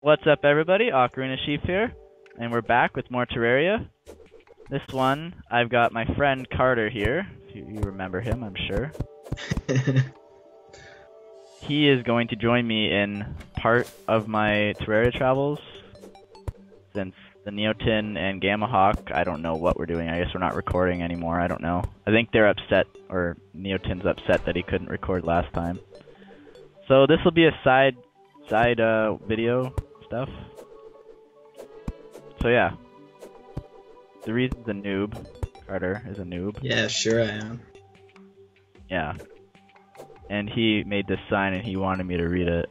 What's up, everybody? Ocarina Schief here, and we're back with more Terraria. This one, I've got my friend Carter here. If you, remember him, I'm sure. He is going to join me in part of my Terraria travels. Since the Neotin and Gamma Hawk, I don't know what we're doing. I guess we're not recording anymore. I don't know. I think they're upset, or Neotin's upset that he couldn't record last time. So this will be a side side uh, video stuff. So yeah, the reason the noob Carter is a noob. yeah, sure I am. Yeah, and he made this sign and he wanted me to read it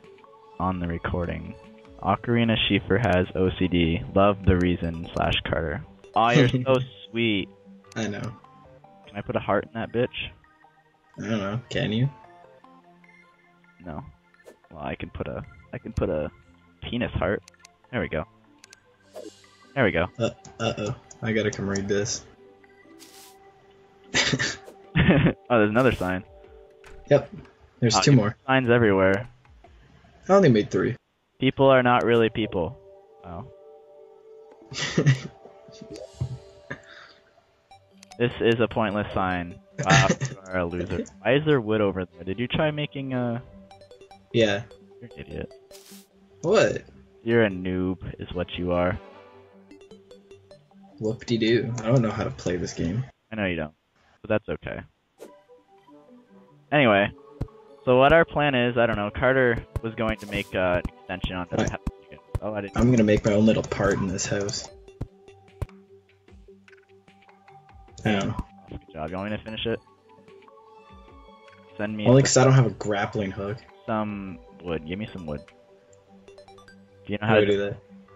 on the recording. Ocarina Schiefer has OCD. Love the reason slash Carter. Aw, you're so sweet. I know. Can I put a heart in that bitch? I don't know. Can you? No. Well, I can put a I can put a penis heart. There we go. There we go. Uh oh. I gotta come read this. oh, there's another sign. Yep. There's Ah, two more. Signs everywhere. I only made three. People are not really people. Oh. This is a pointless sign. Wow, you are a loser. Why is there wood over there? Did you try making a? yeah. You're an idiot. What? You're a noob, is what you are. Whoop de doo. I don't know how to play this game. I know you don't, but that's okay. Anyway, so what our plan is, I don't know. Carter was going to make uh, an extension on the Right. house. Oh, I didn't. I'm gonna make my own little part in this house. I don't know. Good job. You want me to finish it? Send me Only because I don't have a grappling hook. some wood. Give me some wood. Do you know How how to do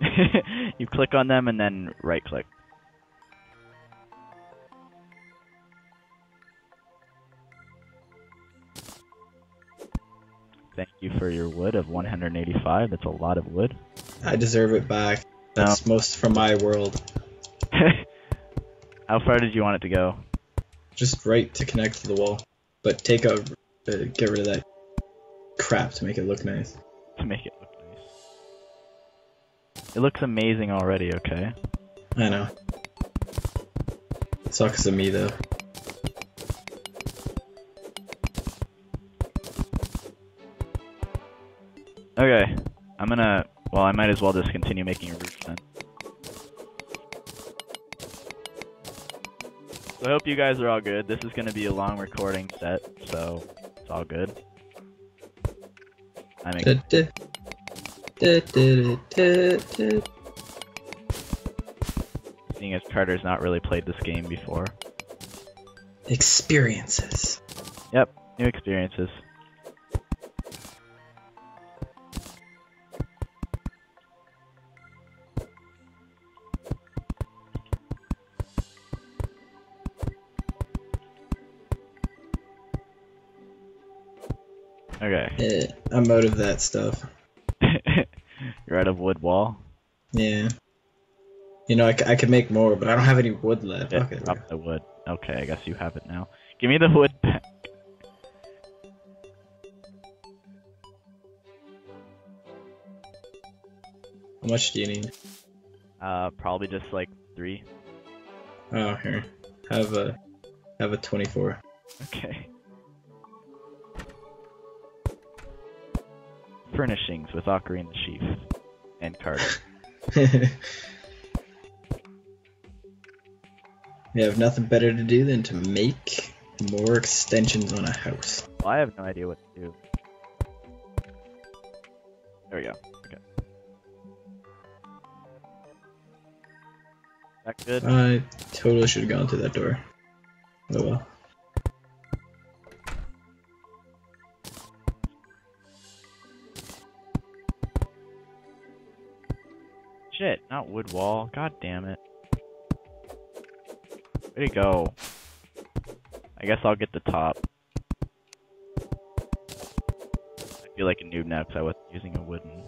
that? you click on them and then right click. Thank you for your wood of 185. That's a lot of wood. I deserve it back. That's most from my world. How far did you want it to go? Just right to connect to the wall. But take a. uh, get rid of that crap to make it look nice. To make it look. It looks amazing already, okay? I know. All 'cause of me though. Okay. I'm gonna well I might as well just continue making a roof then. So I hope you guys are all good. This is gonna be a long recording set, so it's all good. I'm ex- seeing as Carter's not really played this game before. Experiences. Yep, new experiences. Okay. Eh, I'm out of that stuff. You're out of wood wall. Yeah. You know, I, c- I could make more, but I don't have any wood left. Yeah, okay. drop the wood. Okay, I guess you have it now. Give me the wood back. How much do you need? Uh, probably just like three. Oh, here. Have a have a 24. Okay. Furnishings with Ocarina Schief and Carter. we have nothing better to do than to make more extensions on a house. Well, I have no idea what to do. There we go. Okay. That good? I totally should have gone through that door. Oh well. Not wood wall. God damn it. Way to go. I guess I'll get the top. I feel like a noob now because I wasn't using a wooden.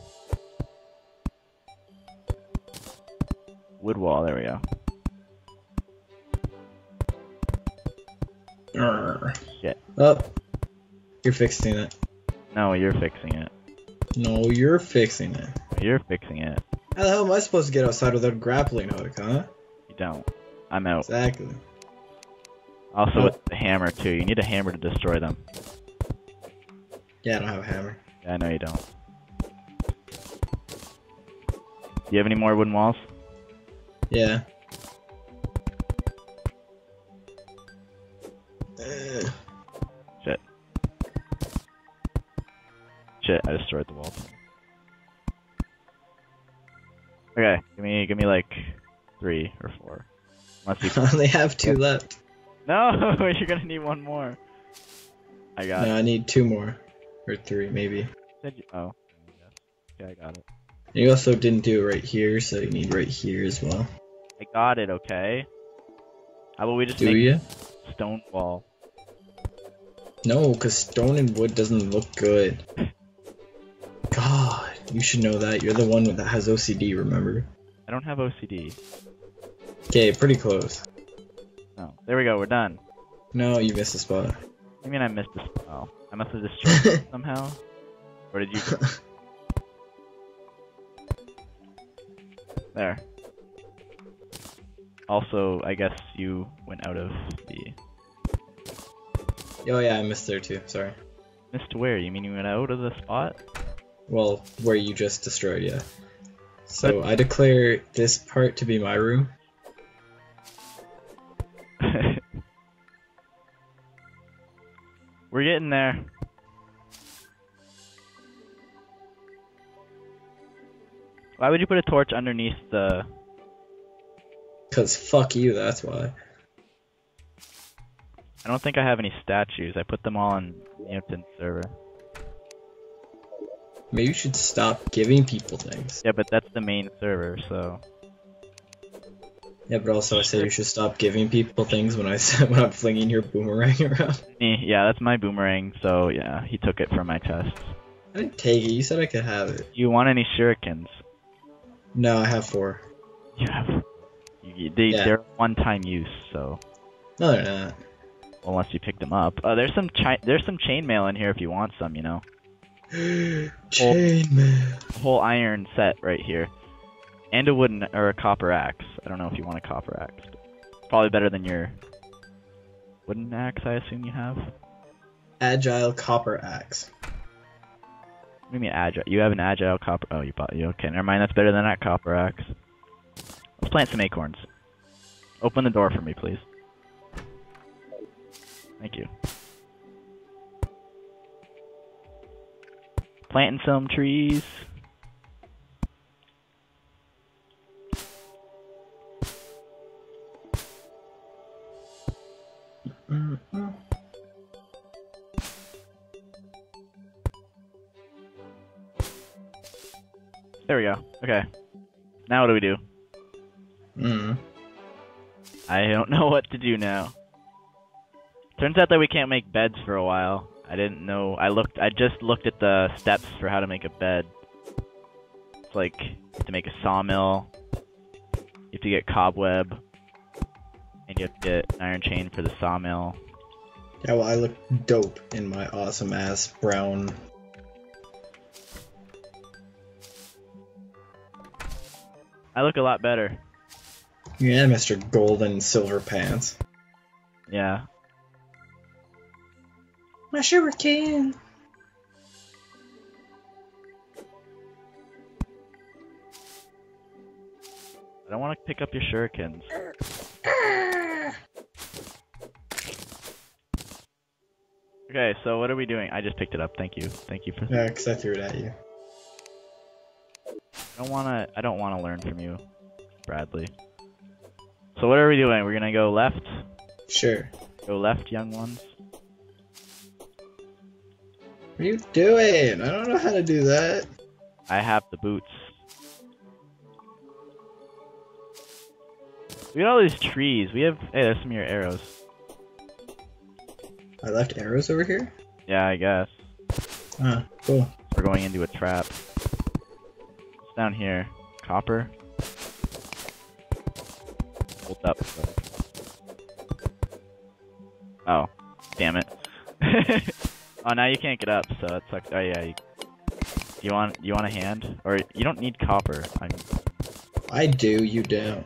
Wood wall, there we go. Arr. Shit. Oh, you're fixing it. No, you're fixing it. No, you're fixing it. You're fixing it. How the hell am I supposed to get outside without a grappling hook, huh? You don't. I'm out. Exactly. Also Oh. with the hammer too. You need a hammer to destroy them. Yeah, I don't have a hammer. Yeah, I know you don't. Do you have any more wooden walls? Yeah. Uh, Shit. Shit, I destroyed the wall. Okay, give me give me like three or four. Unless you I only have two left. No, you're gonna need one more. I got No, it. I need two more. Or three, maybe. Said you- Oh. yes. Okay, I got it. You also didn't do it right here, so you need right here as well. I got it, okay? How about we just Do make you? stone wall? No, because stone and wood doesn't look good. God, you should know that. You're the one that has OCD, remember? I don't have OCD. Okay, pretty close. No. There we go, we're done. No, you missed a spot. You mean I missed this? Oh, I must have destroyed it somehow? Or did you? There. Also, I guess you went out of the. oh yeah, I missed there too. Sorry. Missed where? You mean you went out of the spot? Well, where you just destroyed, yeah. So I declare this part to be my room. We're getting there. Why would you put a torch underneath the? Cause fuck you, that's why. I don't think I have any statues. I put them all on Newton server. Maybe you should stop giving people things. Yeah, but that's the main server, so. Yeah, but also I said you should stop giving people things when I said when I'm flinging your boomerang around. Yeah, that's my boomerang. So yeah, he took it from my chest. I didn't take it. You said I could have it. You want any shurikens? No, I have four. You have. You, they, Yeah. They're one-time use, so No, they're not. unless you pick them up. Uh, there's some chi- there's some chainmail in here if you want some. You know, Chainmail. whole iron set right here, and a wooden or a copper axe. I don't know if you want a copper axe. Probably better than your wooden axe. I assume you have. Agile copper axe. do you mean agile? You have an agile copper. Oh, you bought you. Okay, never mind. That's better than that copper axe. Let's plant some acorns. Open the door for me, please. Thank you. Planting some trees. There we go. Okay. Now what do we do? Mm. I don't know what to do now. Turns out that we can't make beds for a while. I didn't know. I looked. I just looked at the steps for how to make a bed. It's like you have to make a sawmill. You have to get cobweb, and you have to get an iron chain for the sawmill. Yeah, well, I look dope in my awesome ass brown. I look a lot better. Yeah, Mr. Golden Silver Pants. Yeah. My shuriken. I don't want to pick up your shurikens. Okay, so what are we doing? I just picked it up. Thank you. Thank you for. Yeah, because I threw it at you. I don't wanna. I don't wanna learn from you, Bradley. So what are we doing? We're gonna go left. Sure. Go left, young ones. What are you doing? I don't know how to do that. I have the boots. We got all these trees. We have. Hey, there's some of your arrows. I left arrows over here? Yeah, I guess. Ah, cool. We're going into a trap. It's down here. Copper. Hold up. Oh, damn it. oh, now you can't get up, so it's like, oh yeah. You... Do you want you want a hand? Or you don't need copper. I mean, I do, you don't.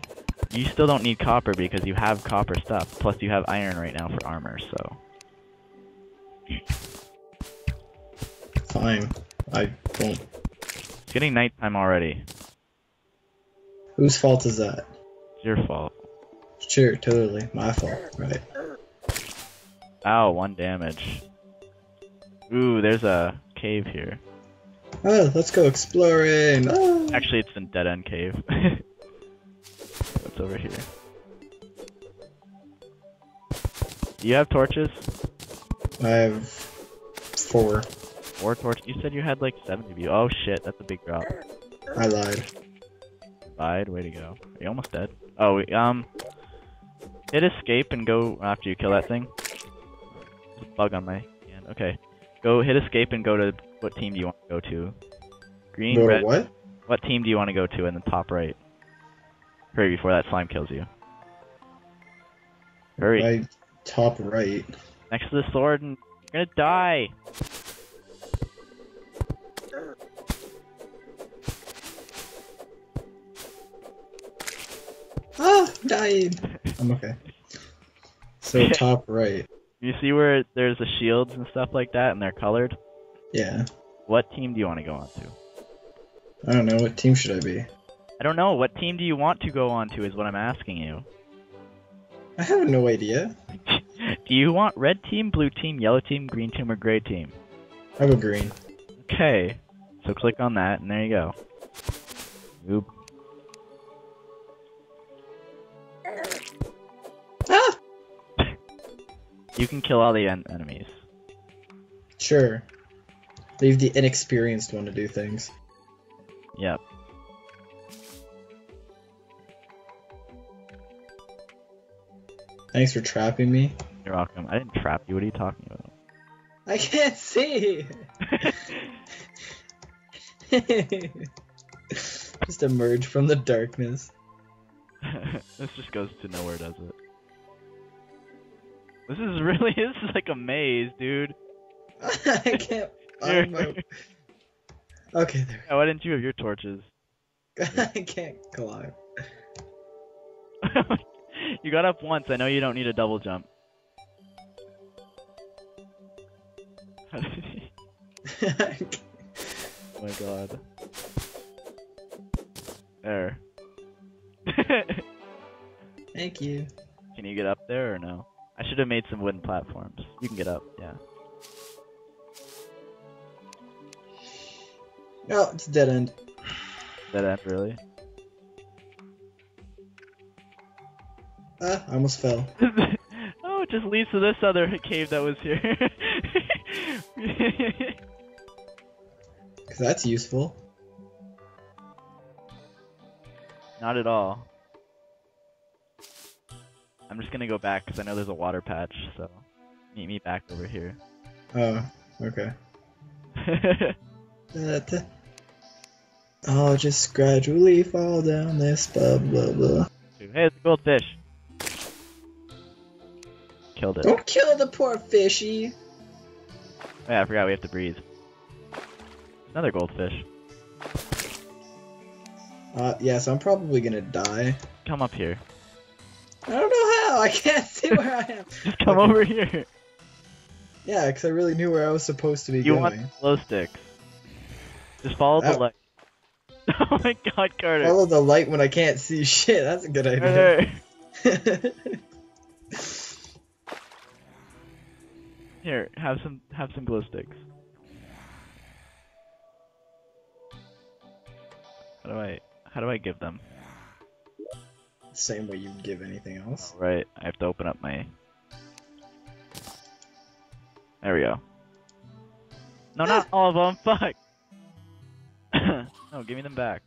you still don't need copper because you have copper stuff. Plus you have iron right now for armor, so Fine. I won't. it's getting nighttime already. Whose fault is that? It's your fault. Sure, totally. My fault. Right. Ow, one damage. Ooh, there's a cave here. Oh, let's go exploring. Oh. Actually, it's a dead end cave. What's over here? Do you have torches? I have four. Four torches? You said you had like seven of you. Oh shit, that's a big drop. I lied. Died. Way to go. Are you almost dead? Oh, we- um, hit escape and go after you kill that thing. There's a bug on my hand. Okay, go hit escape and go to what team do you want to go to? Green, Go to what? What team do you want to go to in the top right? Hurry before that slime kills you. Hurry. My top right. Next to the sword and you're gonna die. Ah, dying. I'm okay. So top right. You see where there's the shields and stuff like that and they're colored? Yeah. What team do you want to go on to? I don't know. What team should I be? I don't know. What team do you want to go on to is what I'm asking you. I have no idea. do you want red team, blue team, yellow team, green team, or gray team? I have a green. Okay. So click on that and there you go. Oop. You can kill all the en- enemies. Sure. Leave the inexperienced one to do things. Yep. Thanks for trapping me. You're welcome. I didn't trap you. What are you talking about? I can't see. Just emerge from the darkness. this just goes to nowhere, does it? This is really this is like a maze, dude. I can't. my- Okay, there. Oh, yeah, why didn't you have your torches? I can't climb. you got up once. I know you don't need a double jump. oh my god. There. Thank you. can you get up there or no? I should have made some wooden platforms. You can get up, yeah. Oh, it's a dead end. That end really? Ah, I almost fell. oh, it just leads to this other cave that was here. Cause that's useful. Not at all. I'm just gonna go back because I know there's a water patch, so meet me back over here. Oh, okay. I'll just gradually fall down this blah blah blah. hey, it's a goldfish. Killed it. Don't kill the poor fishy. Yeah, I forgot we have to breathe. Another goldfish. Uh, yes, yeah, so I'm probably gonna die. Come up here. I don't know how. I can't see where I am. Just come Okay. over here. Yeah, because I really knew where I was supposed to be You going. want glow sticks. Just follow the oh. light. oh my god, Carter. Follow the light when I can't see shit. That's a good idea. Carter. Here, have some have some glow sticks. How do I how do I give them? Same way you would give anything else. Right, I have to open up my. There we go. No, not all of them. Fuck. no, give me them back.